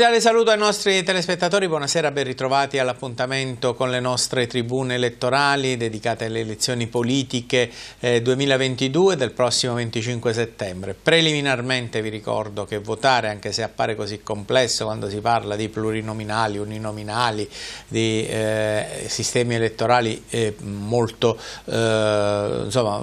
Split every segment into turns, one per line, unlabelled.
Cordiale saluto ai nostri telespettatori, buonasera, ben ritrovati all'appuntamento con le nostre tribune elettorali dedicate alle elezioni politiche eh, 2022 del prossimo 25 settembre. Preliminarmente vi ricordo che votare, anche se appare così complesso quando si parla di plurinominali, uninominali, di eh, sistemi elettorali eh, molto, insomma,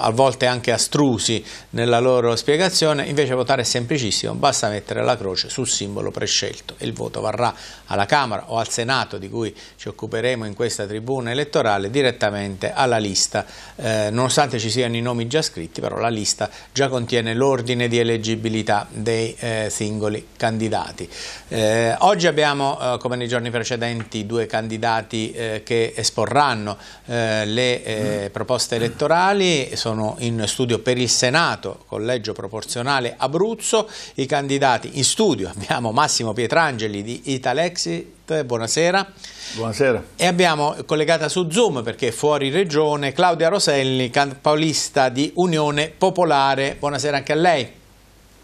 a volte anche astrusi nella loro spiegazione, invece votare è semplicissimo, basta mettere la croce sul simbolo singolo prescelto e il voto varrà alla Camera o al Senato di cui ci occuperemo in questa tribuna elettorale direttamente alla lista, eh, nonostante ci siano i nomi già scritti, però la lista già contiene l'ordine di eleggibilità dei eh, singoli candidati. Eh, oggi abbiamo, eh, come nei giorni precedenti, due candidati eh, che esporranno eh, le proposte elettorali, sono in studio per il Senato, collegio proporzionale Abruzzo, i candidati in studio abbiamo Massimo Pietrangeli di Italexit, buonasera.
Buonasera.
E abbiamo collegata su Zoom perché è fuori regione Claudia Roselli, capolista di Unione Popolare, buonasera anche a lei.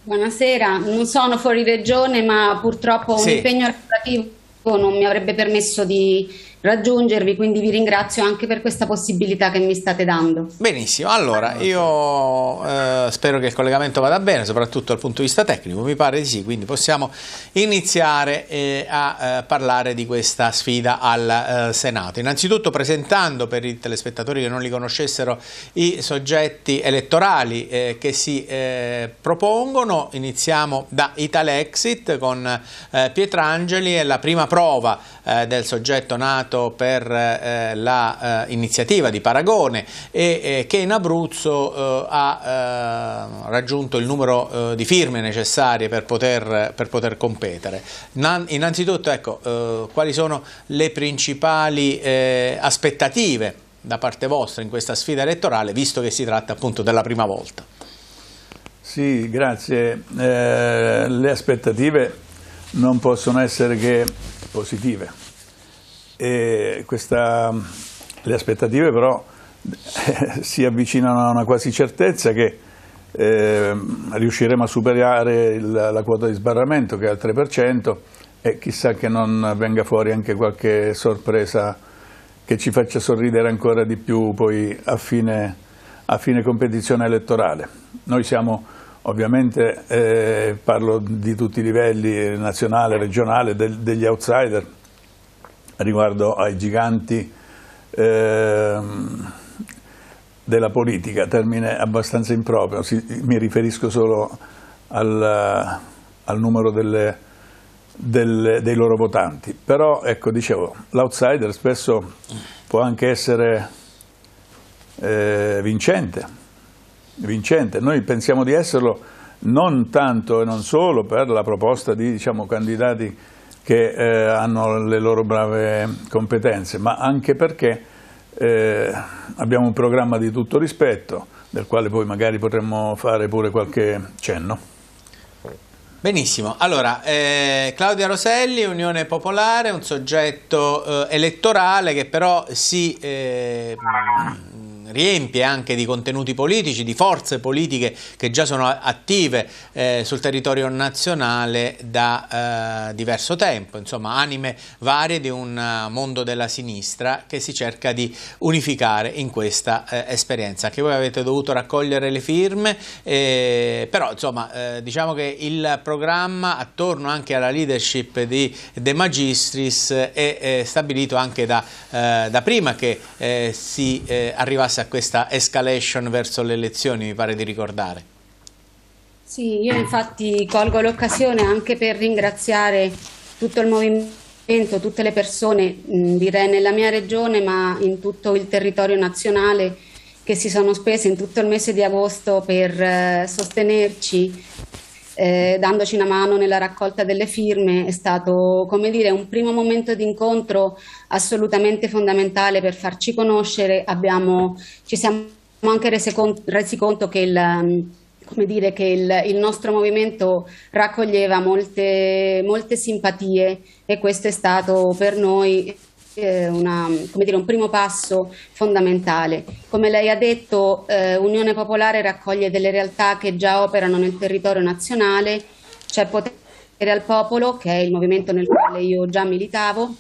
Buonasera, non sono fuori regione ma purtroppo sì. un impegno lavorativo non mi avrebbe permesso di raggiungervi, quindi vi ringrazio anche per questa possibilità che mi state dando.
Benissimo, allora io eh, spero che il collegamento vada bene, soprattutto dal punto di vista tecnico, mi pare di sì, quindi possiamo iniziare eh, a eh, parlare di questa sfida al eh, Senato. Innanzitutto presentando per i telespettatori che non li conoscessero i soggetti elettorali eh, che si eh, propongono, iniziamo da Italexit con Pietrangeli, è la prima prova del soggetto nato nato per eh, l'iniziativa eh, di Paragone e eh, che in Abruzzo eh, ha eh, raggiunto il numero di firme necessarie per poter, per poter competere. Nan, innanzitutto, ecco, quali sono le principali aspettative da parte vostra in questa sfida elettorale, visto che si tratta appunto della prima volta?
Sì, grazie. Eh, le aspettative non possono essere che positive. E questa, le aspettative però eh, si avvicinano a una quasi certezza che eh, riusciremo a superare il, la quota di sbarramento che è al 3% e chissà che non venga fuori anche qualche sorpresa che ci faccia sorridere ancora di più poi a fine, a fine competizione elettorale. Noi siamo ovviamente, eh, parlo di tutti i livelli, nazionale, regionale, del, degli outsider, riguardo ai giganti eh, della politica, termine abbastanza improprio, si, mi riferisco solo al, al numero delle, delle, dei loro votanti. Però, ecco, dicevo, l'outsider spesso può anche essere eh, vincente, vincente. Noi pensiamo di esserlo non tanto e non solo per la proposta di diciamo, candidati che eh, hanno le loro brave competenze, ma anche perché eh, abbiamo un programma di tutto rispetto, del quale poi magari potremmo fare pure qualche cenno.
Benissimo, allora eh, Claudia Roselli, Unione Popolare, un soggetto eh, elettorale che però si eh, riempie anche di contenuti politici, di forze politiche che già sono attive eh, sul territorio nazionale da eh, diverso tempo, insomma anime varie di un uh, mondo della sinistra che si cerca di unificare in questa eh, esperienza. Anche voi avete dovuto raccogliere le firme, eh, però insomma eh, diciamo che il programma attorno anche alla leadership di De Magistris è stabilito anche da, da prima che si arrivasse a questa escalation verso le elezioni, mi pare di ricordare.
Sì, io infatti colgo l'occasione anche per ringraziare tutto il movimento, tutte le persone, direi nella mia regione, ma in tutto il territorio nazionale, che si sono spese in tutto il mese di agosto per eh, sostenerci eh, dandoci una mano nella raccolta delle firme, è stato come dire, un primo momento di incontro assolutamente fondamentale per farci conoscere. Abbiamo, ci siamo anche resi conto, resi conto che il come dire, che il, il, nostro movimento raccoglieva molte, molte simpatie e questo è stato per noi eh, una, dire, un primo passo fondamentale. Come lei ha detto, eh, Unione Popolare raccoglie delle realtà che già operano nel territorio nazionale, c'è potenziale al Popolo, che è il movimento nel quale io già militavo,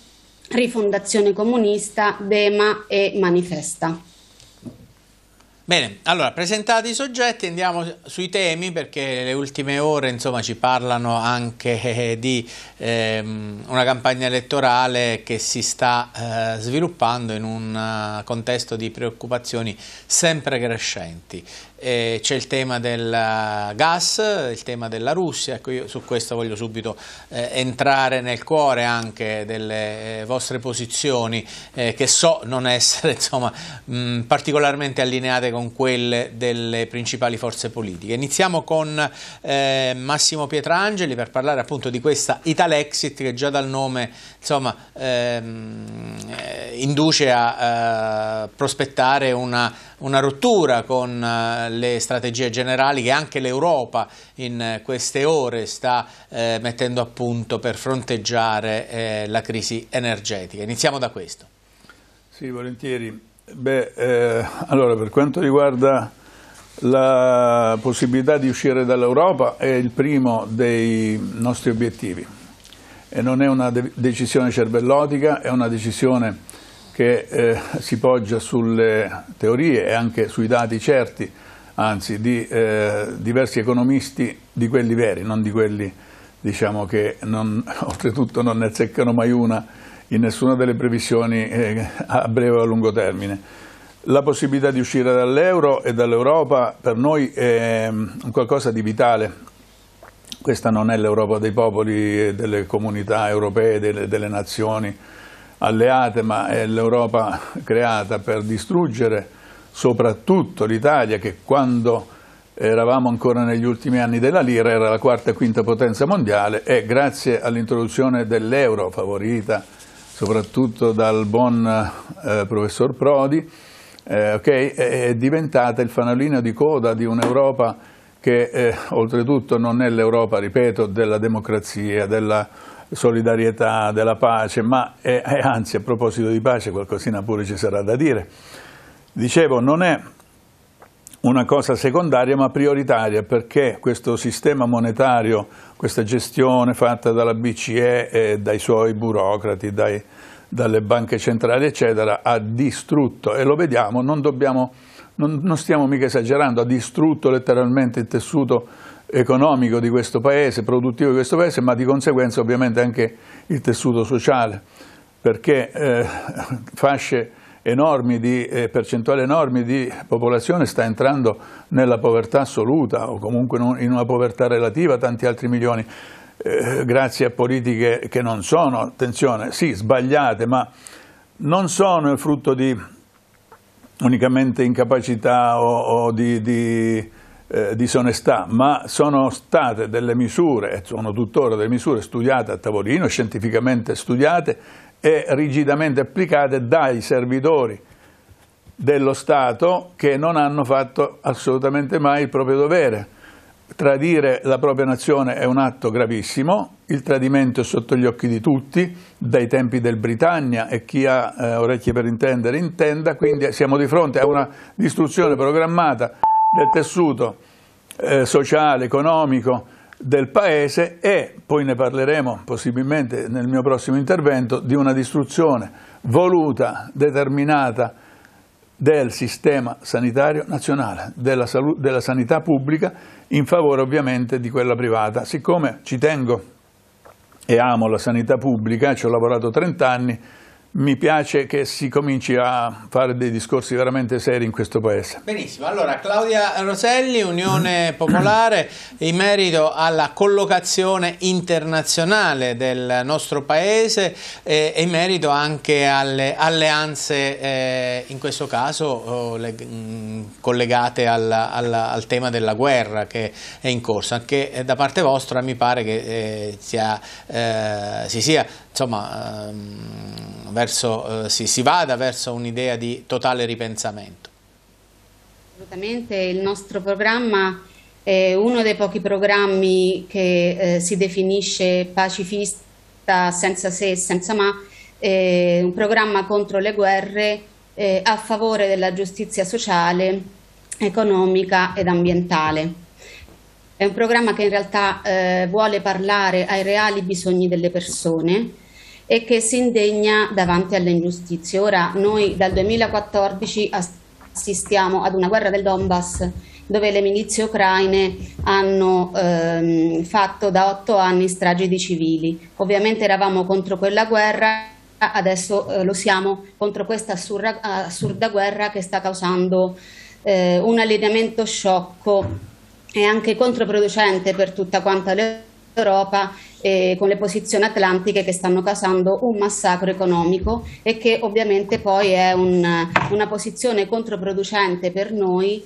Rifondazione Comunista, Dema e Manifesta.
Bene, allora presentati i soggetti andiamo sui temi perché le ultime ore insomma, ci parlano anche eh, di ehm, una campagna elettorale che si sta eh, sviluppando in un uh, contesto di preoccupazioni sempre crescenti. C'è il tema del gas, il tema della Russia, ecco io su questo voglio subito eh, entrare nel cuore anche delle eh, vostre posizioni eh, che so non essere insomma, mh, particolarmente allineate con quelle delle principali forze politiche. Iniziamo con eh, Massimo Pietrangeli per parlare appunto di questa Italexit che già dal nome insomma, ehm, eh, induce a eh, prospettare una, una rottura con le strategie generali che anche l'Europa in queste ore sta eh, mettendo a punto per fronteggiare eh, la crisi energetica. Iniziamo da questo.
Sì, volentieri. Beh, eh, allora, per quanto riguarda la possibilità di uscire dall'Europa è il primo dei nostri obiettivi. E non è una de decisione cervellotica, è una decisione che eh, si poggia sulle teorie e anche sui dati certi anzi di eh, diversi economisti di quelli veri, non di quelli diciamo, che non, oltretutto non ne azzeccano mai una in nessuna delle previsioni eh, a breve o a lungo termine. La possibilità di uscire dall'euro e dall'Europa per noi è mm, qualcosa di vitale. Questa non è l'Europa dei popoli e delle comunità europee, delle, delle nazioni alleate, ma è l'Europa creata per distruggere soprattutto l'Italia che quando eravamo ancora negli ultimi anni della lira era la quarta e quinta potenza mondiale e grazie all'introduzione dell'euro favorita soprattutto dal buon eh, professor Prodi eh, okay, è diventata il fanalino di coda di un'Europa che eh, oltretutto non è l'Europa, ripeto, della democrazia, della solidarietà, della pace, ma è, è, anzi a proposito di pace qualcosina pure ci sarà da dire, Dicevo, non è una cosa secondaria ma prioritaria perché questo sistema monetario, questa gestione fatta dalla BCE e dai suoi burocrati, dai, dalle banche centrali eccetera, ha distrutto, e lo vediamo, non, dobbiamo, non, non stiamo mica esagerando, ha distrutto letteralmente il tessuto economico di questo paese, produttivo di questo paese, ma di conseguenza ovviamente anche il tessuto sociale, perché eh, fasce enormi di, eh, percentuali enormi di popolazione sta entrando nella povertà assoluta o comunque in una povertà relativa, tanti altri milioni, eh, grazie a politiche che non sono, attenzione, sì, sbagliate, ma non sono il frutto di unicamente incapacità o, o di, di eh, disonestà, ma sono state delle misure, sono tuttora delle misure studiate a tavolino, scientificamente studiate e rigidamente applicate dai servitori dello Stato che non hanno fatto assolutamente mai il proprio dovere. Tradire la propria nazione è un atto gravissimo, il tradimento è sotto gli occhi di tutti, dai tempi del Britannia e chi ha eh, orecchie per intendere intenda, quindi siamo di fronte a una distruzione programmata del tessuto eh, sociale, economico, del Paese e, poi ne parleremo possibilmente nel mio prossimo intervento, di una distruzione voluta, determinata del sistema sanitario nazionale, della, della sanità pubblica, in favore ovviamente di quella privata. Siccome ci tengo e amo la sanità pubblica, ci ho lavorato 30 anni, mi piace che si cominci a fare dei discorsi veramente seri in questo Paese.
Benissimo, allora Claudia Roselli, Unione Popolare, in merito alla collocazione internazionale del nostro Paese eh, e in merito anche alle alleanze, eh, in questo caso oh, le, mh, mm, collegate al, al, al, tema della guerra che è in corso, anche eh, da parte vostra mi pare che eh, sia, eh, si sia insomma, ehm, verso, eh, si, si vada verso un'idea di totale ripensamento.
Assolutamente, il nostro programma è uno dei pochi programmi che eh, si definisce pacifista senza se e senza ma, eh, un programma contro le guerre eh, a favore della giustizia sociale, economica ed ambientale. È un programma che in realtà eh, vuole parlare ai reali bisogni delle persone e che si indegna davanti alle ingiustizie. Ora noi dal 2014 assistiamo ad una guerra del Donbass dove le milizie ucraine hanno ehm, fatto da otto anni stragi di civili. Ovviamente eravamo contro quella guerra, adesso eh, lo siamo contro questa assurda, assurda, guerra che sta causando eh, un allineamento sciocco e anche controproducente per tutta quanta l'Europa eh, con le posizioni atlantiche che stanno causando un massacro economico e che ovviamente poi è un, una posizione controproducente per noi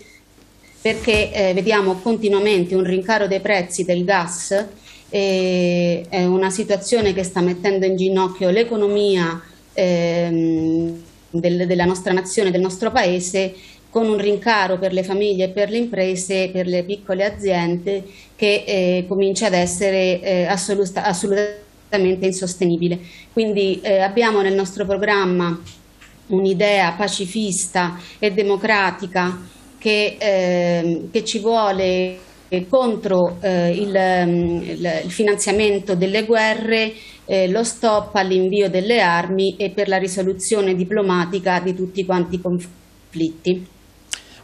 perché eh, vediamo continuamente un rincaro dei prezzi del gas, eh, è una situazione che sta mettendo in ginocchio l'economia ehm, del, della nostra nazione, del nostro paese, con un rincaro per le famiglie, per le imprese, per le piccole aziende che eh, comincia ad essere eh, assoluta, assolutamente insostenibile. Quindi eh, abbiamo nel nostro programma un'idea pacifista e democratica che, eh, che ci vuole contro eh, il, il, finanziamento delle guerre, eh, lo stop all'invio delle armi e per la risoluzione diplomatica di tutti quanti i conflitti.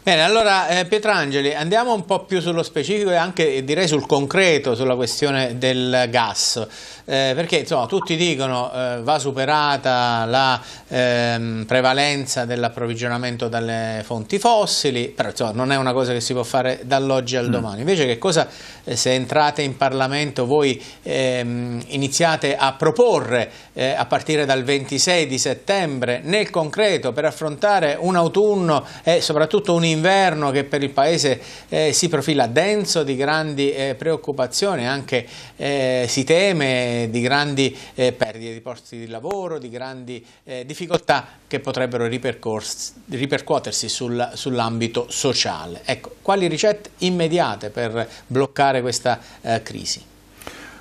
Bene, allora eh, Pietrangeli, andiamo un po' più sullo specifico e anche direi sul concreto sulla questione del gas eh, perché insomma, tutti dicono eh, va superata la ehm, prevalenza dell'approvvigionamento dalle fonti fossili, però insomma, non è una cosa che si può fare dall'oggi al mm. domani. Invece che cosa, eh, se entrate in Parlamento, voi ehm, iniziate a proporre eh, a partire dal 26 di settembre nel concreto per affrontare un autunno e soprattutto un inverno che per il Paese eh, si profila denso di grandi eh, preoccupazioni, anche si teme di grandi eh, perdite di posti di lavoro, di grandi eh, difficoltà che potrebbero ripercuotersi sul, sull'ambito sociale. Ecco, quali ricette immediate per bloccare questa eh, crisi?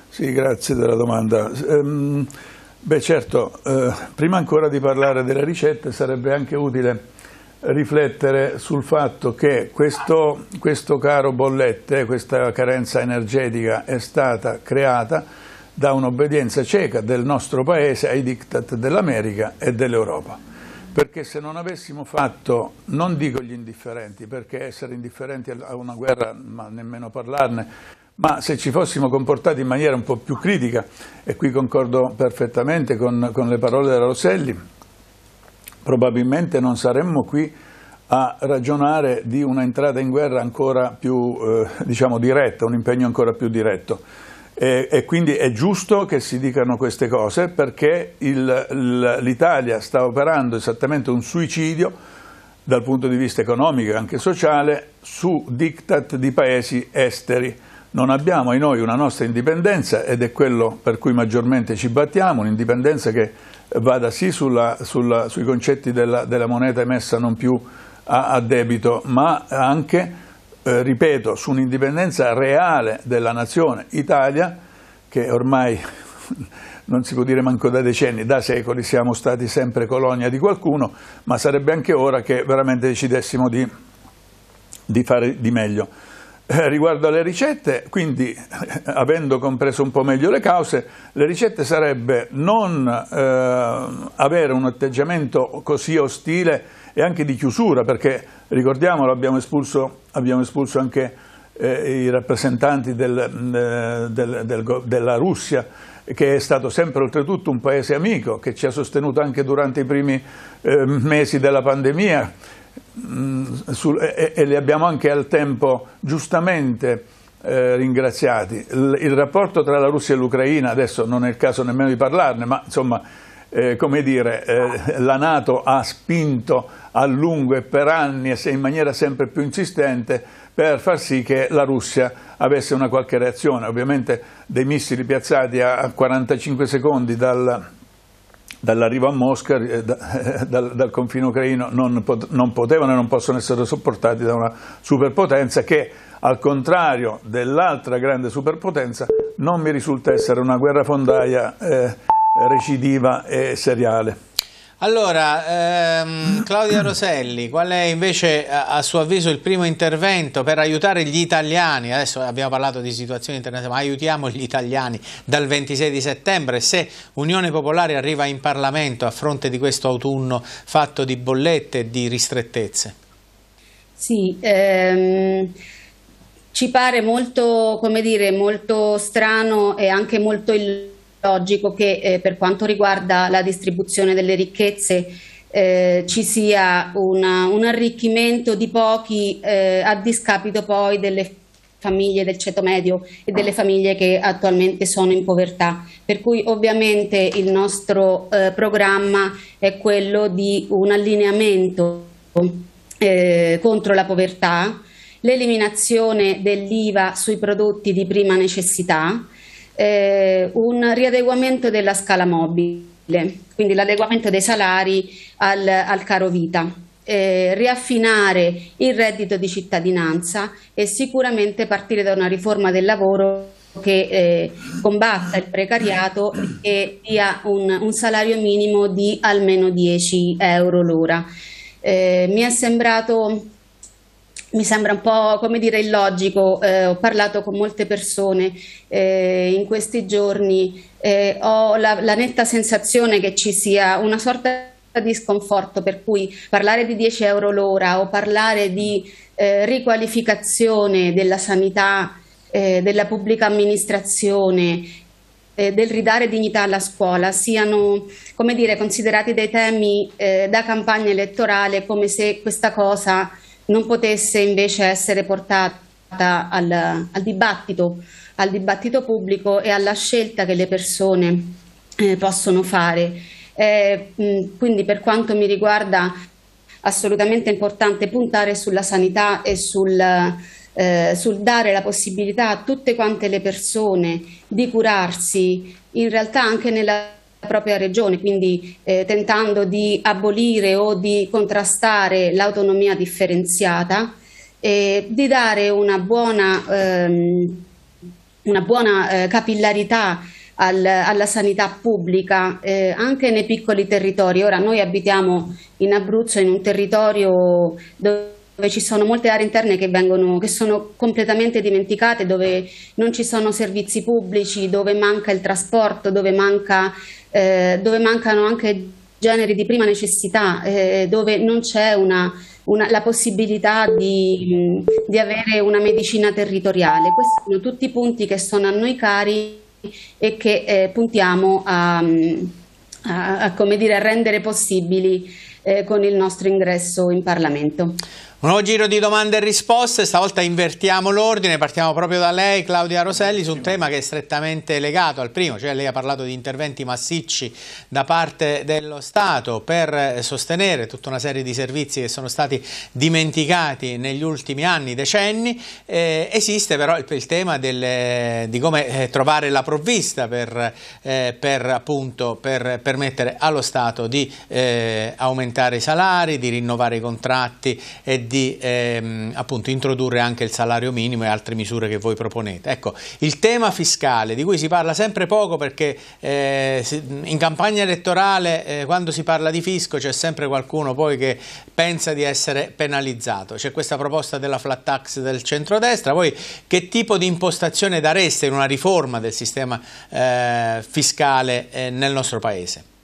Sì, grazie della domanda. Um, beh certo, eh, prima ancora di parlare delle ricette sarebbe anche utile riflettere sul fatto che questo, questo caro bollette, questa carenza energetica è stata creata da un'obbedienza cieca del nostro Paese ai diktat dell'America e dell'Europa. Perché se non avessimo fatto, non dico gli indifferenti, perché essere indifferenti a una guerra, ma nemmeno parlarne, ma se ci fossimo comportati in maniera un po' più critica, e qui concordo perfettamente con, con le parole della Rosselli, probabilmente non saremmo qui a ragionare di una entrata in guerra ancora più eh, diciamo, diretta, un impegno ancora più diretto. E, e, quindi è giusto che si dicano queste cose perché l'Italia sta operando esattamente un suicidio dal punto di vista economico e anche sociale su diktat di paesi esteri. Non abbiamo in noi una nostra indipendenza ed è quello per cui maggiormente ci battiamo, un'indipendenza che vada sì sulla, sulla, sui concetti della, della, moneta emessa non più a, a debito, ma anche eh, ripeto, su un'indipendenza reale della nazione Italia, che ormai non si può dire manco da decenni, da secoli siamo stati sempre colonia di qualcuno, ma sarebbe anche ora che veramente decidessimo di, di fare di meglio. Eh, riguardo alle ricette, quindi avendo compreso un po' meglio le cause, le ricette sarebbe non eh, avere un atteggiamento così ostile e anche di chiusura, perché ricordiamolo abbiamo espulso, abbiamo espulso anche eh, i rappresentanti del, eh, del, del, della Russia, che è stato sempre oltretutto un paese amico, che ci ha sostenuto anche durante i primi eh, mesi della pandemia sul, e, e, li abbiamo anche al tempo giustamente eh, ringraziati. Il, il rapporto tra la Russia e l'Ucraina, adesso non è il caso nemmeno di parlarne, ma insomma eh, come dire, eh, la Nato ha spinto a lungo e per anni e in maniera sempre più insistente per far sì che la Russia avesse una qualche reazione. Ovviamente dei missili piazzati a 45 secondi dal, dall'arrivo a Mosca, eh, da, dal, dal, confine ucraino, non, pot non potevano e non possono essere sopportati da una superpotenza che, al contrario dell'altra grande superpotenza, non mi risulta essere una guerra fondaia eh, recidiva e seriale.
Allora, ehm, Claudia Roselli, qual è invece a, suo avviso il primo intervento per aiutare gli italiani? Adesso abbiamo parlato di situazioni internazionali, ma aiutiamo gli italiani dal 26 di settembre. Se Unione Popolare arriva in Parlamento a fronte di questo autunno fatto di bollette e di ristrettezze.
Sì, ehm, ci pare molto, dire, molto strano e anche molto illuminato logico che eh, per quanto riguarda la distribuzione delle ricchezze eh, ci sia una, un arricchimento di pochi eh, a discapito poi delle famiglie del ceto medio e delle famiglie che attualmente sono in povertà. Per cui ovviamente il nostro eh, programma è quello di un allineamento eh, contro la povertà, l'eliminazione dell'IVA sui prodotti di prima necessità, eh, un riadeguamento della scala mobile, quindi l'adeguamento dei salari al, al caro vita. Eh, riaffinare il reddito di cittadinanza e sicuramente partire da una riforma del lavoro che eh, combatta il precariato e dia un, un, salario minimo di almeno 10 euro l'ora. Eh, mi è sembrato mi sembra un po' come dire illogico, eh, ho parlato con molte persone eh, in questi giorni, eh, ho la, la, netta sensazione che ci sia una sorta di sconforto per cui parlare di 10 euro l'ora o parlare di eh, riqualificazione della sanità, eh, della pubblica amministrazione, eh, del ridare dignità alla scuola siano come dire, considerati dei temi da campagna elettorale come se questa cosa non potesse invece essere portata al, al, dibattito, al dibattito pubblico e alla scelta che le persone eh, possono fare. Eh, quindi per quanto mi riguarda assolutamente importante puntare sulla sanità e sul, eh, sul dare la possibilità a tutte quante le persone di curarsi in realtà anche nella propria regione, quindi eh, tentando di abolire o di contrastare l'autonomia differenziata, e di dare una buona, ehm, una buona eh, capillarità al, alla sanità pubblica eh, anche nei piccoli territori. Ora noi abitiamo in Abruzzo in un territorio dove dove ci sono molte aree interne che, vengono, che sono completamente dimenticate, dove non ci sono servizi pubblici, dove manca il trasporto, dove, manca, eh, dove mancano anche generi di prima necessità, eh, dove non c'è una, una, la possibilità di, di, avere una medicina territoriale. Questi sono tutti punti che sono a noi cari e che eh, puntiamo a, a, a, dire, a rendere possibili eh, con il nostro ingresso in Parlamento.
Un nuovo giro di domande e risposte, stavolta invertiamo l'ordine, partiamo proprio da lei Claudia Roselli su un tema che è strettamente legato al primo, cioè lei ha parlato di interventi massicci da parte dello Stato per sostenere tutta una serie di servizi che sono stati dimenticati negli ultimi anni, decenni, eh, esiste però il, il tema delle, di come eh, trovare la provvista per, eh, per, appunto, per permettere allo Stato di eh, aumentare i salari, di rinnovare i contratti e di ehm, appunto introdurre anche il salario minimo e altre misure che voi proponete. Ecco, il tema fiscale di cui si parla sempre poco perché eh, in campagna elettorale eh, quando si parla di fisco c'è sempre qualcuno poi che pensa di essere penalizzato. C'è questa proposta della flat tax del centrodestra, voi che tipo di impostazione dareste in una riforma del sistema eh, fiscale eh, nel nostro Paese?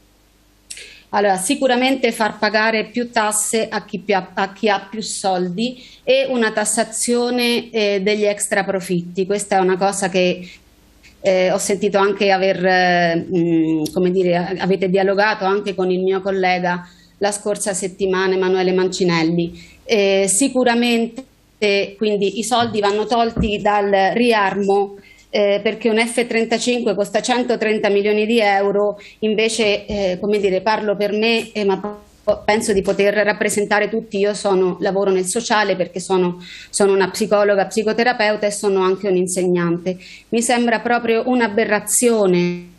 Allora, sicuramente far pagare più tasse a chi, più, a chi ha più soldi e una tassazione eh, degli extra profitti. Questa è una cosa che eh, ho sentito anche aver, eh, mh, come dire, avete dialogato anche con il mio collega la scorsa settimana, Emanuele Mancinelli. sicuramente quindi i soldi vanno tolti dal riarmo eh, perché un F-35 costa 130 milioni di euro, invece, eh, come dire, parlo per me, eh, ma penso di poter rappresentare tutti, io sono, lavoro nel sociale perché sono, sono, una psicologa, psicoterapeuta e sono anche un insegnante. Mi sembra proprio un'aberrazione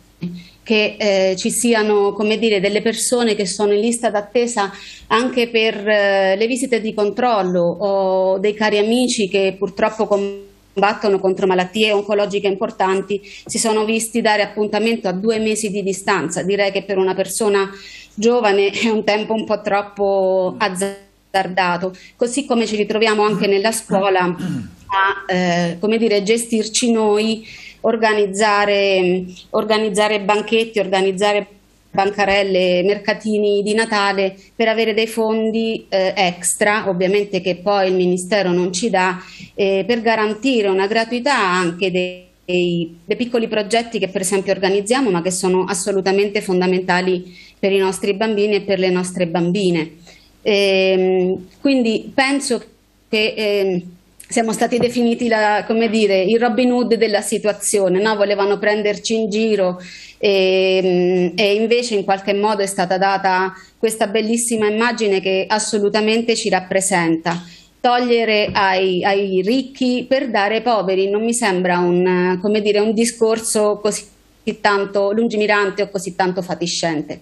che eh, ci siano come dire, delle persone che sono in lista d'attesa anche per eh, le visite di controllo o dei cari amici che purtroppo combattono contro malattie oncologiche importanti si sono visti dare appuntamento a due mesi di distanza. Direi che per una persona giovane è un tempo un po' troppo azzardato, così come ci ritroviamo anche nella scuola a eh, come dire, gestirci noi, organizzare, organizzare banchetti, organizzare bancarelle, mercatini di Natale per avere dei fondi eh, extra, ovviamente che poi il Ministero non ci dà, eh, per garantire una gratuità anche dei dei, dei, piccoli progetti che per esempio organizziamo ma che sono assolutamente fondamentali per i nostri bambini e per le nostre bambine. E, ehm, quindi penso che eh, siamo stati definiti la, come dire, il Robin Hood della situazione, no? volevano prenderci in giro e, ehm, e, invece in qualche modo è stata data questa bellissima immagine che assolutamente ci rappresenta togliere ai, ai, ricchi per dare ai poveri non mi sembra un, dire, un discorso così tanto lungimirante o così tanto fatiscente.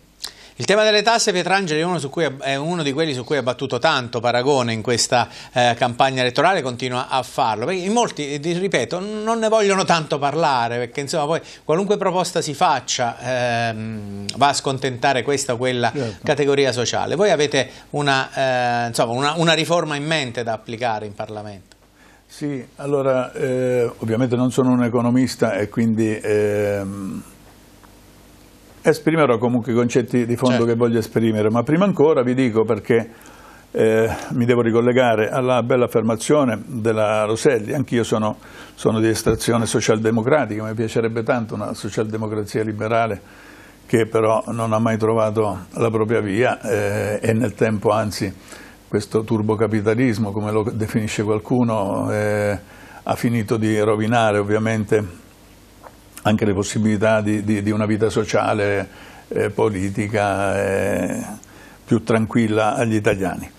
Il tema delle tasse, Pietrangeli, è uno, è uno, di quelli su cui ha battuto tanto Paragone in questa eh, campagna elettorale, continua a farlo. Perché in molti, ripeto, non ne vogliono tanto parlare, perché insomma poi qualunque proposta si faccia ehm, va a scontentare questa o quella certo. categoria sociale. Voi avete una, eh, insomma, una, una riforma in mente da applicare in Parlamento?
Sì, allora eh, ovviamente non sono un economista e quindi ehm, Esprimerò comunque i concetti di fondo certo. che voglio esprimere, ma prima ancora vi dico perché eh, mi devo ricollegare alla bella affermazione della Roselli, anch'io sono, sono, di estrazione socialdemocratica, mi piacerebbe tanto una socialdemocrazia liberale che però non ha mai trovato la propria via eh, e nel tempo anzi questo turbocapitalismo, come lo definisce qualcuno, eh, ha finito di rovinare ovviamente anche le possibilità di, di, di una vita sociale, eh, politica eh, più tranquilla agli italiani.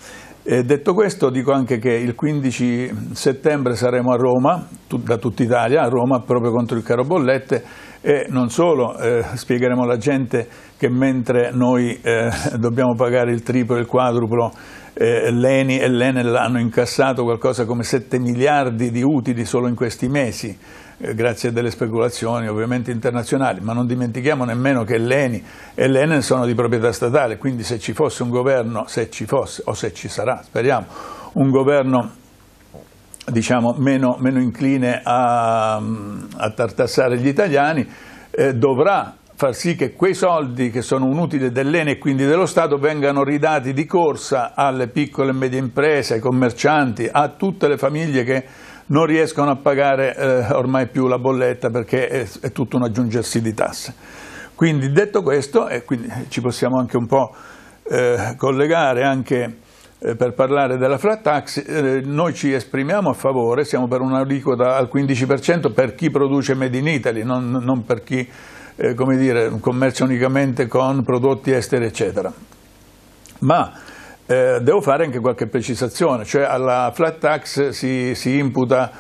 E detto questo dico anche che il 15 settembre saremo a Roma, tu, da tutta Italia, a Roma proprio contro il caro bollette e non solo, eh, spiegheremo alla gente che mentre noi eh, dobbiamo pagare il triplo e il quadruplo, eh, l'Eni e l'Enel hanno incassato qualcosa come 7 miliardi di utili solo in questi mesi, grazie a delle speculazioni ovviamente internazionali, ma non dimentichiamo nemmeno che l'ENI e l'Enel sono di proprietà statale, quindi se ci fosse un governo, se ci fosse o se ci sarà, speriamo, un governo diciamo, meno, meno, incline a, a, tartassare gli italiani, eh, dovrà far sì che quei soldi che sono un utile dell'ENE e quindi dello Stato vengano ridati di corsa alle piccole e medie imprese, ai commercianti, a tutte le famiglie che non riescono a pagare eh, ormai più la bolletta perché è, è, tutto un aggiungersi di tasse. Quindi detto questo, e quindi ci possiamo anche un po' eh, collegare anche eh, per parlare della flat tax, eh, noi ci esprimiamo a favore, siamo per un'aliquota al 15% per chi produce Made in Italy, non, non per chi eh, come dire, commercia unicamente con prodotti esteri eccetera. Ma eh, devo fare anche qualche precisazione, cioè alla flat tax si, si imputa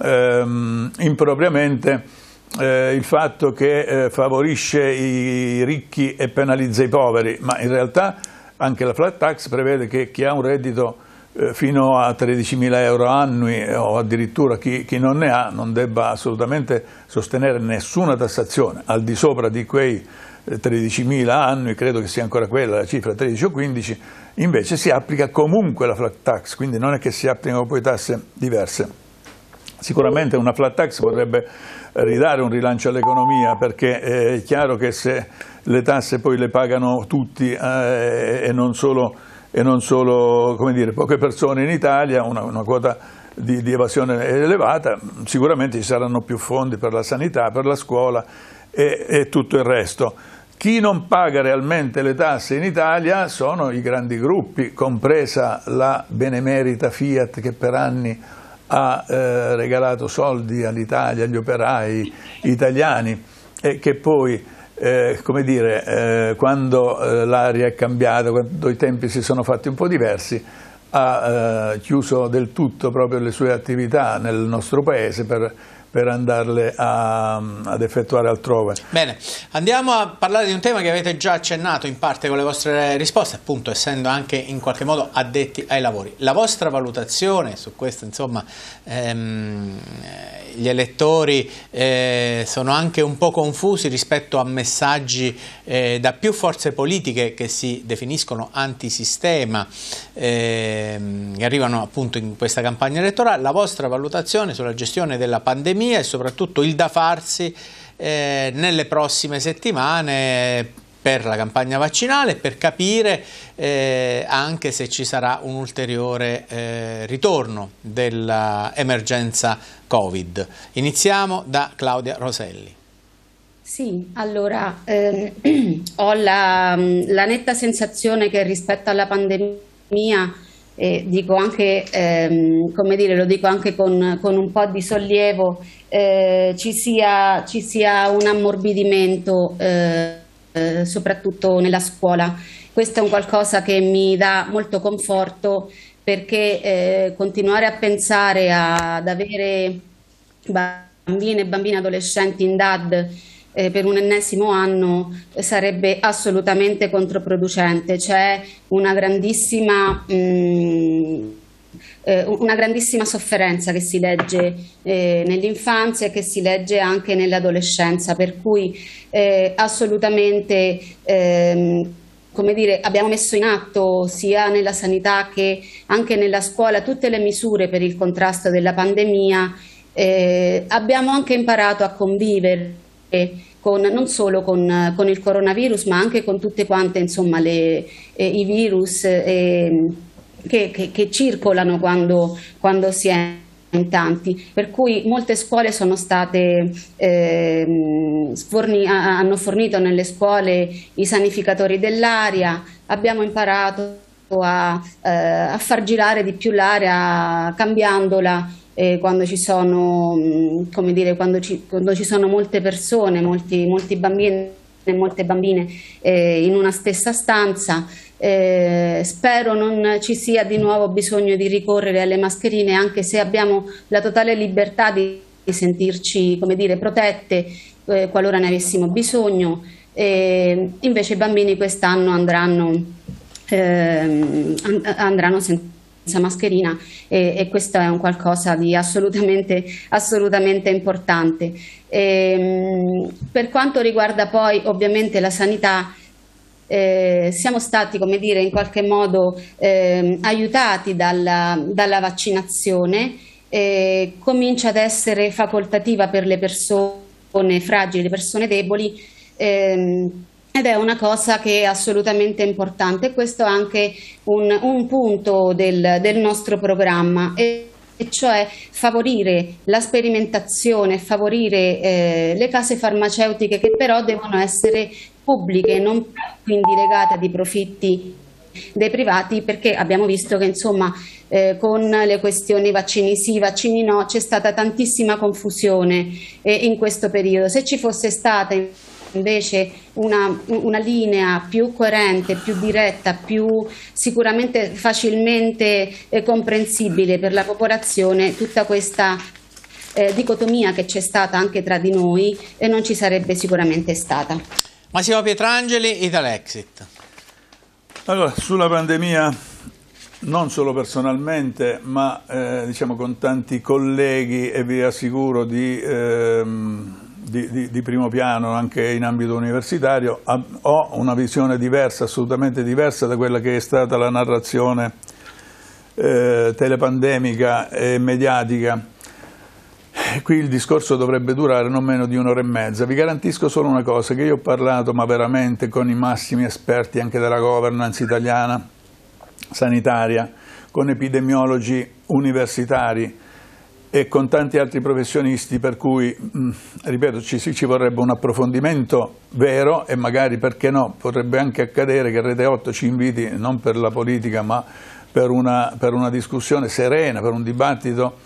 ehm, impropriamente eh, il fatto che eh, favorisce i ricchi e penalizza i poveri, ma in realtà anche la flat tax prevede che chi ha un reddito eh, fino a 13.000 euro annui o addirittura chi, chi, non ne ha non debba assolutamente sostenere nessuna tassazione. Al di sopra di quei 13.000 annui, credo che sia ancora quella la cifra 13 o 15, invece si applica comunque la flat tax, quindi non è che si applicano poi tasse diverse. Sicuramente una flat tax potrebbe ridare un rilancio all'economia perché è chiaro che se le tasse poi le pagano tutti eh, e non solo, e non solo dire, poche persone in Italia, una, una quota di, di, evasione elevata, sicuramente ci saranno più fondi per la sanità, per la scuola e, e tutto il resto. Chi non paga realmente le tasse in Italia sono i grandi gruppi, compresa la benemerita Fiat che per anni ha eh, regalato soldi all'Italia, agli operai italiani e che poi, eh, come dire, eh, quando eh, l'aria è cambiata, quando i tempi si sono fatti un po' diversi, ha eh, chiuso del tutto proprio le sue attività nel nostro paese per per andarle a, ad effettuare altrove.
Bene, andiamo a parlare di un tema che avete già accennato in parte con le vostre risposte, appunto essendo anche in qualche modo addetti ai lavori. La vostra valutazione su questo, insomma, ehm, gli elettori eh, sono anche un po' confusi rispetto a messaggi eh, da più forze politiche che si definiscono antisistema, ehm, che arrivano appunto in questa campagna elettorale. La vostra valutazione sulla gestione della pandemia pandemia e soprattutto il da farsi eh, nelle prossime settimane per la campagna vaccinale per capire eh, anche se ci sarà un ulteriore eh, ritorno dell'emergenza Covid. Iniziamo da Claudia Roselli.
Sì, allora ehm, ho la, la netta sensazione che rispetto alla pandemia dico anche, ehm, come dire, lo dico anche con, con un po' di sollievo, eh, ci, sia, ci, sia, un ammorbidimento eh, eh, soprattutto nella scuola. Questo è un qualcosa che mi dà molto conforto perché eh, continuare a pensare ad avere bambine e bambini adolescenti in DAD eh, per un ennesimo anno sarebbe assolutamente controproducente. C'è una grandissima... Mh, mm, eh, una grandissima sofferenza che si legge eh, nell'infanzia e che si legge anche nell'adolescenza, per cui eh, assolutamente ehm, come dire, abbiamo messo in atto sia nella sanità che anche nella scuola tutte le misure per il contrasto della pandemia, eh, abbiamo anche imparato a convivere con, non solo con, con, il coronavirus ma anche con tutte quante insomma, le, eh, i virus eh, che, che, che, circolano quando, quando si è in tanti, per cui molte scuole sono state, eh, forni, hanno fornito nelle scuole i sanificatori dell'aria, abbiamo imparato a, eh, a far girare di più l'aria cambiandola eh, quando, ci sono, mm, dire, quando, ci, quando, ci, sono, molte persone, molti, molti bambini e molte bambine eh, in una stessa stanza. Eh, spero non ci sia di nuovo bisogno di ricorrere alle mascherine, anche se abbiamo la totale libertà di, sentirci come dire, protette eh, qualora ne avessimo bisogno. invece i bambini quest'anno andranno, ehm, andranno senza mascherina e, e, questo è un qualcosa di assolutamente, assolutamente importante. E, ehm, per quanto riguarda poi ovviamente la sanità, eh, siamo stati come dire, in qualche modo eh, aiutati dalla, dalla vaccinazione, eh, comincia ad essere facoltativa per le persone fragili, le persone deboli. Ehm, ed è una cosa che è assolutamente importante. Questo è anche un, un punto del, del, nostro programma. E, cioè favorire la sperimentazione, favorire eh, le case farmaceutiche che però devono essere pubbliche, non quindi legate a profitti dei privati perché abbiamo visto che insomma eh, con le questioni vaccini sì, vaccini no, c'è stata tantissima confusione eh, in questo periodo. Se ci fosse stata invece una, una, linea più coerente, più diretta, più sicuramente facilmente eh, comprensibile per la popolazione, tutta questa eh, dicotomia che c'è stata anche tra di noi eh, non ci sarebbe sicuramente stata.
Massimo Pietrangeli, Italexit.
Allora, sulla pandemia non solo personalmente, ma eh, diciamo con tanti colleghi e vi assicuro di ehm, di, di, di, primo piano anche in ambito universitario, ho una visione diversa, assolutamente diversa da quella che è stata la narrazione eh, telepandemica e mediatica. Qui il discorso dovrebbe durare non meno di un'ora e mezza. Vi garantisco solo una cosa, che io ho parlato ma veramente con i massimi esperti anche della governance italiana, sanitaria, con epidemiologi universitari, e con tanti altri professionisti per cui, mh, ripeto, ci, ci, vorrebbe un approfondimento vero e magari, perché no, potrebbe anche accadere che Rete 8 ci inviti non per la politica ma per una, per una discussione serena, per un dibattito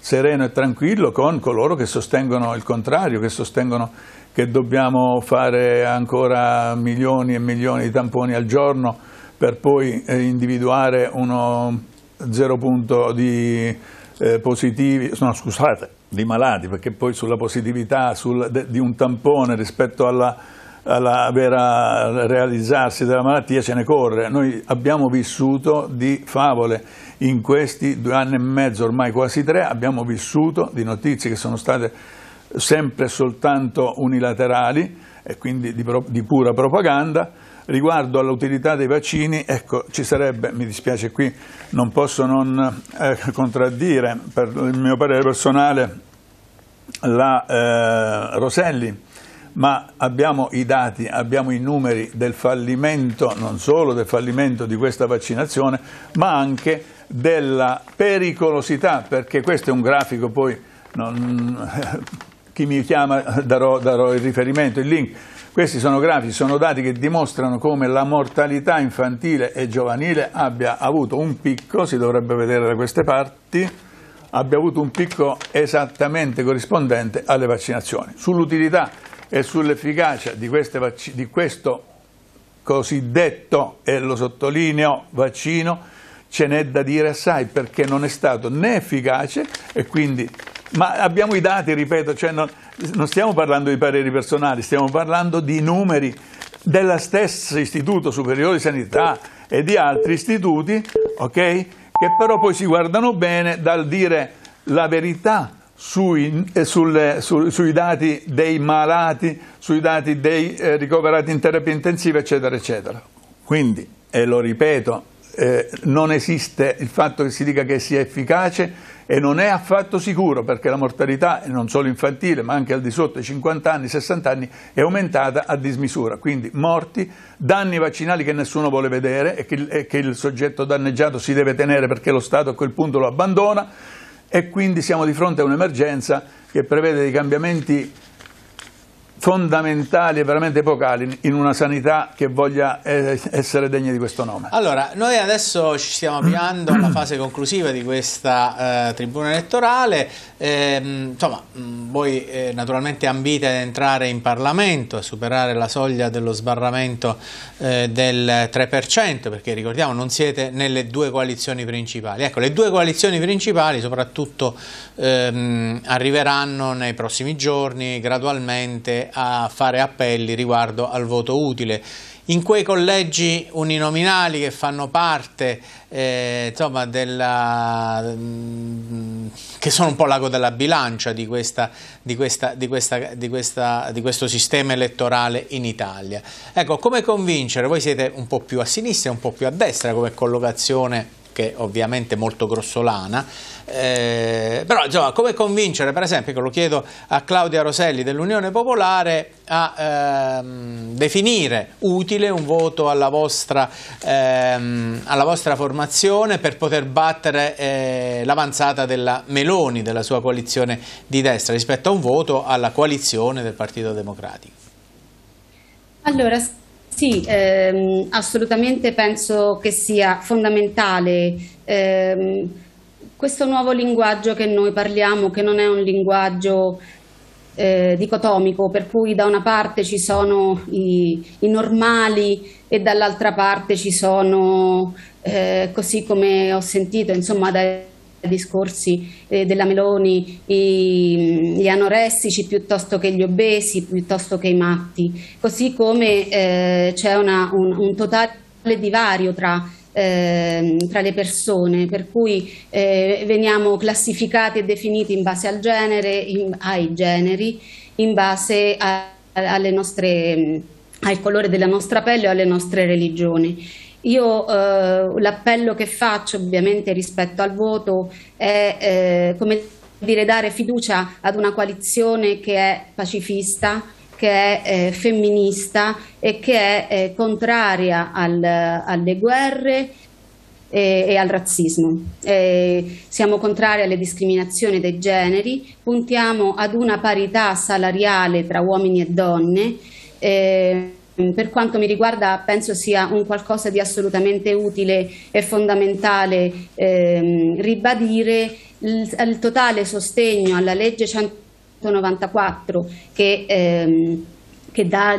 sereno e tranquillo con coloro che sostengono il contrario, che sostengono che dobbiamo fare ancora milioni e milioni di tamponi al giorno per poi eh, individuare uno zero punto di eh, positivi, no scusate, di malati, perché poi sulla positività sul, de, di un tampone rispetto alla, alla vera realizzarsi della malattia ce ne corre. Noi abbiamo vissuto di favole in questi due anni e mezzo, ormai quasi tre, abbiamo vissuto di notizie che sono state sempre soltanto unilaterali e quindi di, di pura propaganda. Riguardo all'utilità dei vaccini, ecco, ci sarebbe, mi dispiace qui, non posso non eh, contraddire per il mio parere personale la eh, Roselli, ma abbiamo i dati, abbiamo i numeri del fallimento, non solo del fallimento di questa vaccinazione, ma anche della pericolosità, perché questo è un grafico poi, non, chi mi chiama darò, darò il riferimento, il link, questi sono grafici, sono dati che dimostrano come la mortalità infantile e giovanile abbia avuto un picco, si dovrebbe vedere da queste parti, abbia avuto un picco esattamente corrispondente alle vaccinazioni. Sull'utilità e sull'efficacia di, di, questo cosiddetto, e lo sottolineo, vaccino, ce n'è da dire assai perché non è stato né efficace e quindi ma abbiamo i dati, ripeto, cioè non, non stiamo parlando di pareri personali, stiamo parlando di numeri dello stesso Istituto Superiore di Sanità e di altri istituti, ok? Che però poi si guardano bene dal dire la verità sui, eh, su, sui dati dei malati, sui dati dei eh, ricoverati in terapia intensiva, eccetera, eccetera. Quindi, e lo ripeto, eh, non esiste il fatto che si dica che sia efficace e non è affatto sicuro perché la mortalità, non solo infantile ma anche al di sotto dei 50 anni, 60 anni, è aumentata a dismisura. Quindi morti, danni vaccinali che nessuno vuole vedere e che, e che il soggetto danneggiato si deve tenere perché lo Stato a quel punto lo abbandona e quindi siamo di fronte a un'emergenza che prevede dei cambiamenti fondamentali e veramente epocali in una sanità che voglia eh, essere degna di questo nome.
Allora, noi adesso ci stiamo avviando alla fase conclusiva di questa eh, tribuna elettorale, eh, insomma, voi eh, naturalmente ambite ad entrare in Parlamento, a superare la soglia dello sbarramento eh, del 3%, perché ricordiamo non siete nelle due coalizioni principali. Ecco, le due coalizioni principali soprattutto ehm, arriveranno nei prossimi giorni gradualmente a fare appelli riguardo al voto utile. In quei collegi uninominali che fanno parte eh, insomma, della, mm, che sono un po' l'ago della bilancia di, questa, di, questa, di, questa, di, questo sistema elettorale in Italia. Ecco, come convincere? Voi siete un po' più a sinistra, un po' più a destra come collocazione che ovviamente molto grossolana, eh, però insomma, come convincere, per esempio, lo chiedo a Claudia Roselli dell'Unione Popolare, a ehm, definire utile un voto alla vostra, ehm, alla vostra formazione per poter battere eh, l'avanzata della Meloni, della sua coalizione di destra, rispetto a un voto alla coalizione del Partito Democratico.
Allora, sì, ehm, assolutamente penso che sia fondamentale. Ehm, questo nuovo linguaggio che noi parliamo, che non è un linguaggio eh, dicotomico, per cui da una parte ci sono i, i normali e dall'altra parte ci sono, eh, così come ho sentito, insomma, dai discorsi eh, della Meloni, i, gli anoressici piuttosto che gli obesi, piuttosto che i matti, così come eh, c'è un, un, totale divario tra, eh, tra, le persone, per cui eh, veniamo classificati e definiti in base al genere, in, ai generi, in base a, alle nostre, al colore della nostra pelle o alle nostre religioni. Io eh, l'appello che faccio ovviamente rispetto al voto è eh, come dire dare fiducia ad una coalizione che è pacifista, che è eh, femminista e che è eh, contraria al, alle guerre e, e al razzismo. Eh, siamo contrari alle discriminazioni dei generi, puntiamo ad una parità salariale tra uomini e donne. Eh, per quanto mi riguarda penso sia un qualcosa di assolutamente utile e fondamentale ehm, ribadire il, il, totale sostegno alla legge 194 che, ehm, che, dà,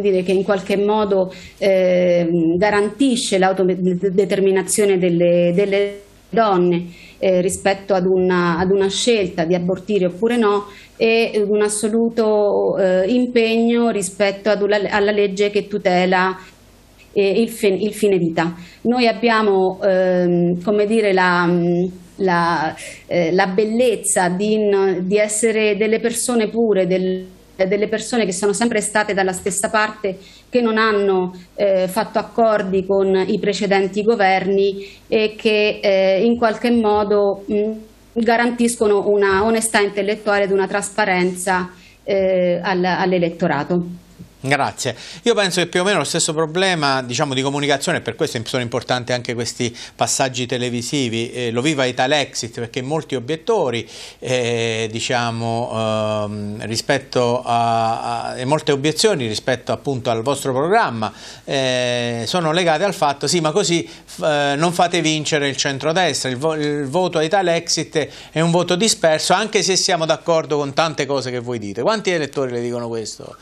dire, che in qualche modo eh, garantisce l'autodeterminazione delle, delle donne eh, rispetto ad una, ad una, scelta di abortire oppure no e un assoluto eh, impegno rispetto una, alla legge che tutela eh, il, fin, il, fine vita. Noi abbiamo ehm, come dire, la, la, eh, la bellezza di, di, essere delle persone pure, del, delle persone che sono sempre state dalla stessa parte, che non hanno eh, fatto accordi con i precedenti governi e che eh, in qualche modo mh, garantiscono una onestà intellettuale ed una trasparenza eh, all'elettorato.
Grazie. Io penso che più o meno lo stesso problema diciamo, di comunicazione, per questo sono importanti anche questi passaggi televisivi, eh, lo viva Italexit perché molti obiettori eh, diciamo, ehm, rispetto a, a, e molte obiezioni rispetto appunto al vostro programma eh, sono legate al fatto sì ma così eh, non fate vincere il centrodestra, il, vo il voto a Italexit è un voto disperso anche se siamo d'accordo con tante cose che voi dite. Quanti elettori le dicono questo?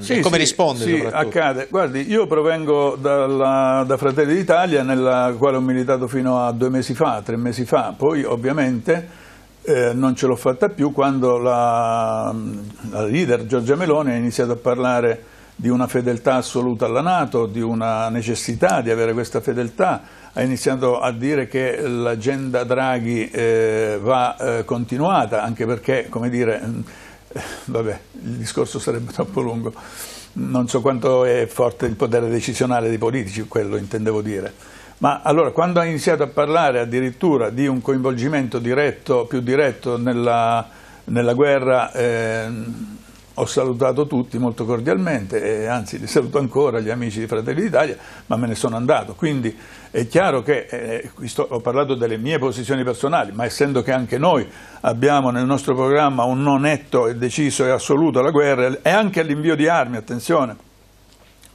Sì,
Come risponde sì, accade. Guardi, io provengo dalla, da Fratelli d'Italia, nella quale ho militato fino a due mesi fa, tre mesi fa, poi ovviamente eh, non ce l'ho fatta più quando la, la leader Giorgia Meloni ha iniziato a parlare di una fedeltà assoluta alla Nato, di una necessità di avere questa fedeltà, ha iniziato a dire che l'agenda Draghi eh, va eh, continuata, anche perché, come dire, vabbè, il discorso sarebbe troppo lungo non so quanto è forte il potere decisionale dei politici, quello intendevo dire. Ma allora quando ha iniziato a parlare addirittura di un coinvolgimento diretto, più diretto nella, nella guerra, eh, ho salutato tutti molto cordialmente anzi li saluto ancora gli amici di Fratelli d'Italia, ma me ne sono andato. Quindi è chiaro che, eh, ho parlato delle mie posizioni personali, ma essendo che anche noi abbiamo nel nostro programma un no netto e deciso e assoluto alla guerra e anche all'invio di armi, attenzione,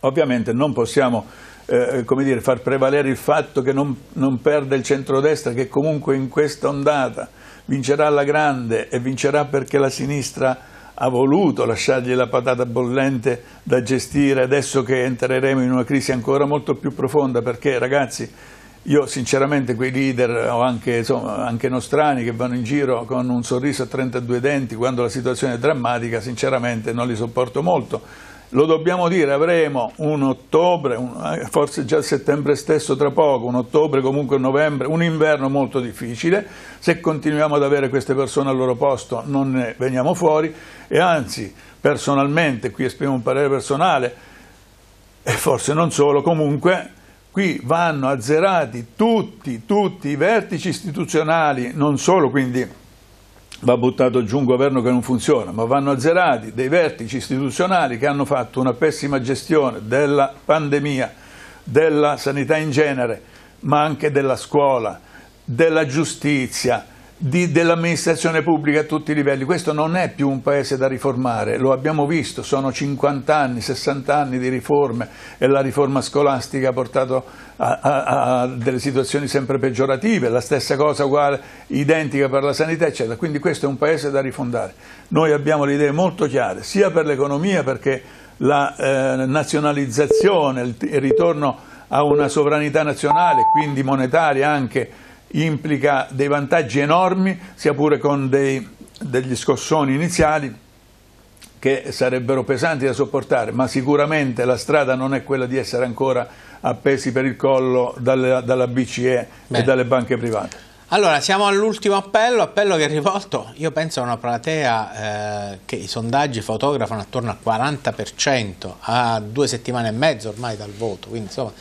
ovviamente non possiamo eh, dire, far prevalere il fatto che non, non perde il centrodestra, che comunque in questa ondata vincerà alla grande e vincerà perché la sinistra ha voluto lasciargli la patata bollente da gestire adesso che entreremo in una crisi ancora molto più profonda perché ragazzi io sinceramente quei leader o anche, insomma, anche nostrani che vanno in giro con un sorriso a 32 denti quando la situazione è drammatica sinceramente non li sopporto molto lo dobbiamo dire, avremo un ottobre, un, eh, forse già settembre stesso tra poco, un ottobre, comunque un novembre, un inverno molto difficile, se continuiamo ad avere queste persone al loro posto non ne veniamo fuori. E anzi personalmente, qui esprimo un parere personale e forse non solo, comunque qui vanno azzerati tutti, tutti i vertici istituzionali, non solo quindi va buttato giù un governo che non funziona, ma vanno azzerati dei vertici istituzionali che hanno fatto una pessima gestione della pandemia, della sanità in genere, ma anche della scuola, della giustizia, dell'amministrazione pubblica a tutti i livelli. Questo non è più un paese da riformare, lo abbiamo visto, sono 50 anni, 60 anni di riforme e la riforma scolastica ha portato a, a, a delle situazioni sempre peggiorative, la stessa cosa uguale, identica per la sanità, eccetera. Quindi questo è un paese da rifondare. Noi abbiamo le idee molto chiare, sia per l'economia perché la eh, nazionalizzazione, il, il ritorno a una sovranità nazionale, quindi monetaria anche, implica dei vantaggi enormi, sia pure con dei, degli scossoni iniziali che sarebbero pesanti da sopportare, ma sicuramente la strada non è quella di essere ancora appesi per il collo dalle, dalla BCE Beh. e dalle banche private.
Allora, siamo all'ultimo appello, appello che è rivolto, io penso a una platea eh, che i sondaggi fotografano attorno al 40%, a due settimane e mezzo ormai dal voto, quindi insomma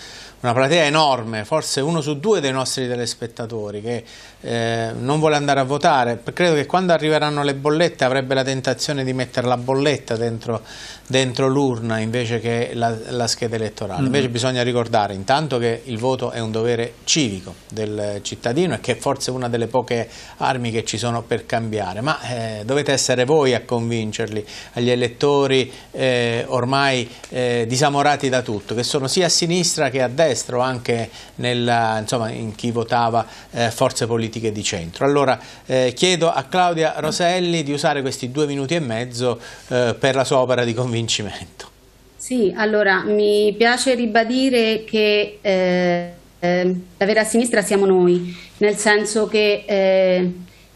una platea enorme, forse uno su due dei nostri telespettatori che eh, non vuole andare a votare, credo che quando arriveranno le bollette avrebbe la tentazione di mettere la bolletta dentro, dentro l'urna invece che la, la scheda elettorale. Mm. Invece bisogna ricordare intanto che il voto è un dovere civico del cittadino e che è forse una delle poche armi che ci sono per cambiare, ma eh, dovete essere voi a convincerli, agli elettori eh, ormai eh, disamorati da tutto, che sono sia a sinistra che a destra o anche nella, insomma, in chi votava eh, forze politiche di centro. Allora eh, chiedo a Claudia Roselli di usare questi due minuti e mezzo eh, per la sua opera di convincimento.
Sì, allora mi piace ribadire che eh, la vera sinistra siamo noi, nel senso che eh,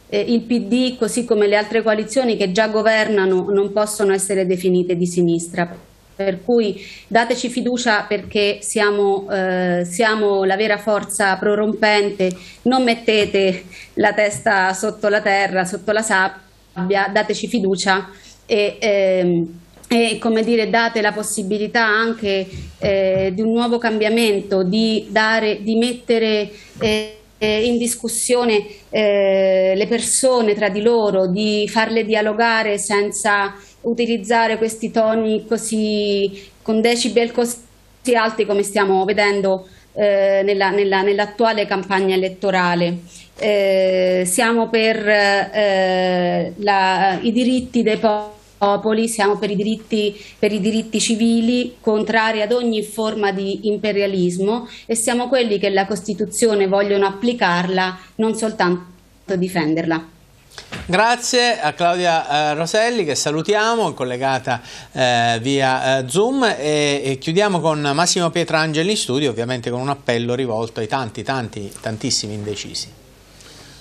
eh, il PD, così come le altre coalizioni che già governano, non possono essere definite di sinistra. Per cui dateci fiducia perché siamo, eh, siamo la vera forza prorompente, non mettete la testa sotto la terra, sotto la sabbia, dateci fiducia e, ehm, e come dire, date la possibilità anche eh, di un nuovo cambiamento, di, dare, di mettere eh, in discussione eh, le persone tra di loro, di farle dialogare senza utilizzare questi toni così con decibel così alti come stiamo vedendo eh, nella, nella, nell'attuale campagna elettorale. Eh, siamo per eh, la, i diritti dei popoli, siamo per i, diritti, per i diritti civili, contrari ad ogni forma di imperialismo e siamo quelli che la Costituzione vogliono applicarla, non soltanto difenderla.
Grazie a Claudia eh, Roselli che salutiamo, collegata eh, via eh, Zoom e, e, chiudiamo con Massimo Pietrangeli in studio, ovviamente con un appello rivolto ai tanti, tanti, tantissimi indecisi.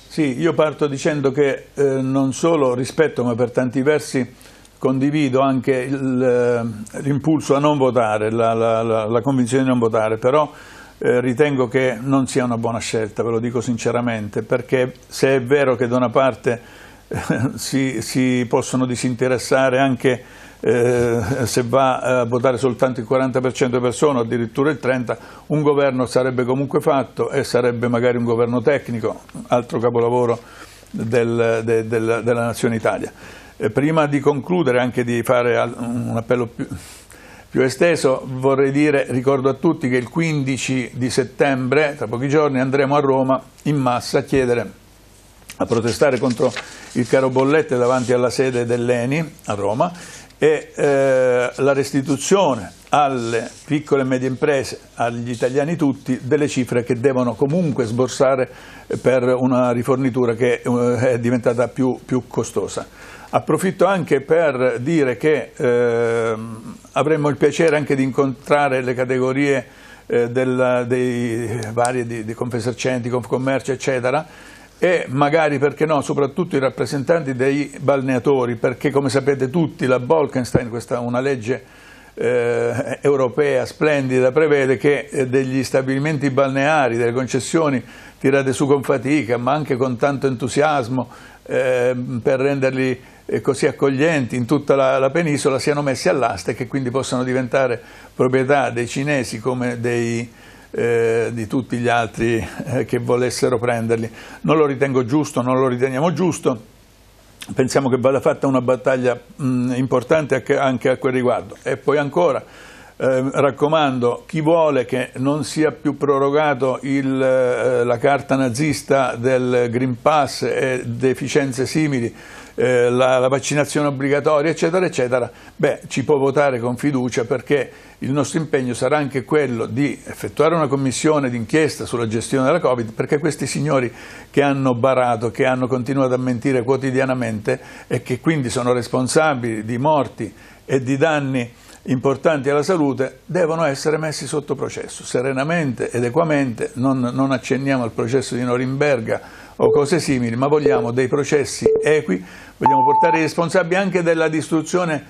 Sì, io parto dicendo che eh, non solo rispetto ma per tanti versi condivido anche eh, l'impulso a non votare, la, la, la, la, convinzione di non votare, però eh, ritengo che non sia una buona scelta, ve lo dico sinceramente, perché se è vero che da una parte eh, si, si, possono disinteressare anche eh, se va a votare soltanto il 40% delle persone addirittura il 30%, un governo sarebbe comunque fatto e sarebbe magari un governo tecnico, altro capolavoro del, de, del, della nazione Italia. Eh, prima di concludere, anche di fare un appello più, più esteso, vorrei dire, ricordo a tutti che il 15 di settembre, tra pochi giorni, andremo a Roma in massa a chiedere, a protestare contro il caro bollette davanti alla sede dell'ENI a Roma e eh, la restituzione alle piccole e medie imprese, agli italiani tutti, delle cifre che devono comunque sborsare per una rifornitura che eh, è diventata più, più costosa. Approfitto anche per dire che eh, avremmo il piacere anche di incontrare le categorie eh, del, dei vari di, di Confesercenti, Confcommercio eccetera e magari perché no, soprattutto i rappresentanti dei balneatori perché come sapete tutti la Bolkenstein, questa una legge eh, europea splendida prevede che eh, degli stabilimenti balneari, delle concessioni tirate su con fatica ma anche con tanto entusiasmo eh, per renderli così accoglienti in tutta la, la, penisola siano messi all'asta e che quindi possano diventare proprietà dei cinesi come dei, eh, di tutti gli altri eh, che volessero prenderli. Non lo ritengo giusto, non lo riteniamo giusto, pensiamo che vada fatta una battaglia mh, importante anche a quel riguardo. E poi ancora, eh, raccomando, chi vuole che non sia più prorogato il, eh, la carta nazista del Green Pass e deficienze simili, eh, la, la, vaccinazione obbligatoria, eccetera, eccetera, beh, ci può votare con fiducia perché il nostro impegno sarà anche quello di effettuare una commissione d'inchiesta sulla gestione della Covid, perché questi signori che hanno barato, che hanno continuato a mentire quotidianamente e che quindi sono responsabili di morti e di danni importanti alla salute devono essere messi sotto processo, serenamente ed equamente, non, non accenniamo al processo di Norimberga o cose simili, ma vogliamo dei processi equi, vogliamo portare i responsabili anche della distruzione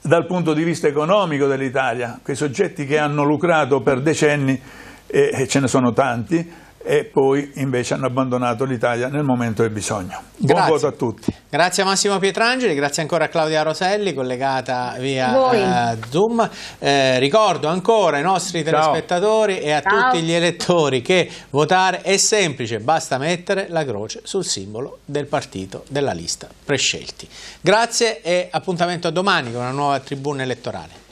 dal punto di vista economico dell'Italia, quei soggetti che hanno lucrato per decenni, e ce ne sono tanti, e poi invece hanno abbandonato l'Italia nel momento del bisogno. Buon grazie. voto a tutti.
Grazie a Massimo Pietrangeli, grazie ancora a Claudia Roselli collegata via eh, Zoom. Eh, ricordo ancora ai nostri telespettatori Ciao. e a Ciao. tutti gli elettori che votare è semplice, basta mettere la croce sul simbolo del partito della lista prescelti. Grazie e appuntamento a domani con una nuova tribuna elettorale.